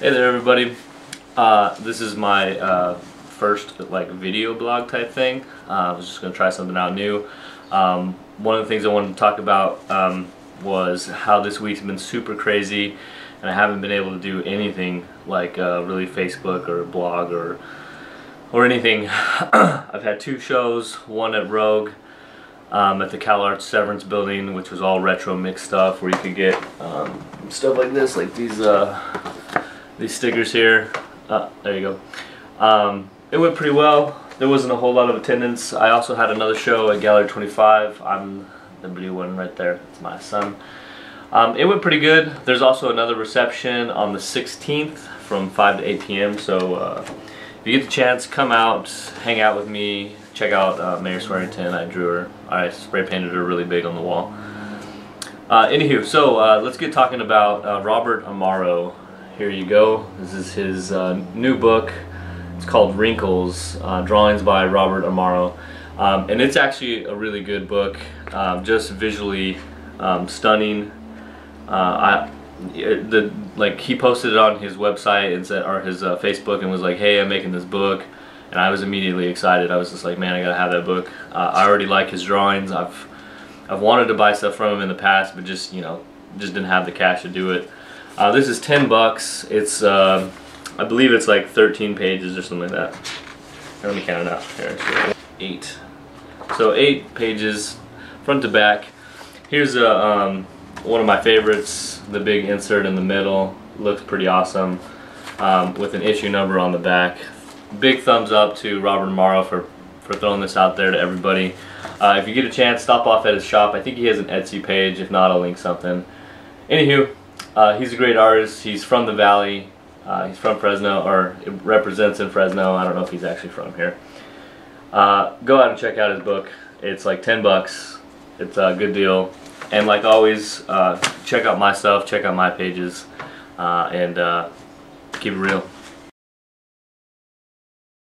Hey there everybody. Uh, this is my uh, first like video blog type thing. Uh, I was just going to try something out new. Um, one of the things I wanted to talk about um, was how this week's been super crazy and I haven't been able to do anything like uh, really Facebook or blog or or anything. I've had two shows, one at Rogue um, at the CalArts Severance building which was all retro mix stuff where you could get um, stuff like this like these uh, these stickers here. Uh, there you go. Um, it went pretty well. There wasn't a whole lot of attendance. I also had another show at Gallery 25. I'm the blue one right there. It's my son. Um, it went pretty good. There's also another reception on the 16th from 5 to 8 p.m. So uh, if you get the chance, come out, hang out with me, check out uh, Mayor Swearington. I drew her. I spray painted her really big on the wall. Uh, anywho, so uh, let's get talking about uh, Robert Amaro. Here you go. This is his uh, new book. It's called Wrinkles, uh, drawings by Robert Amaro. Um, and it's actually a really good book, um, just visually um, stunning. Uh, I, the like he posted it on his website and said, or his uh, Facebook and was like, "Hey, I'm making this book," and I was immediately excited. I was just like, "Man, I gotta have that book." Uh, I already like his drawings. I've I've wanted to buy stuff from him in the past, but just you know, just didn't have the cash to do it. Uh, this is 10 bucks. It's, uh, I believe it's like 13 pages or something like that. Let me count it out. Here, eight. So eight pages, front to back. Here's a, um, one of my favorites, the big insert in the middle. Looks pretty awesome um, with an issue number on the back. Big thumbs up to Robert Amaro for, for throwing this out there to everybody. Uh, if you get a chance, stop off at his shop. I think he has an Etsy page. If not, I'll link something. Anywho, uh, he's a great artist. He's from the Valley. Uh, he's from Fresno, or represents in Fresno. I don't know if he's actually from here. Uh, go out and check out his book. It's like 10 bucks. It's a good deal. And like always, uh, check out my stuff, check out my pages, uh, and uh, keep it real.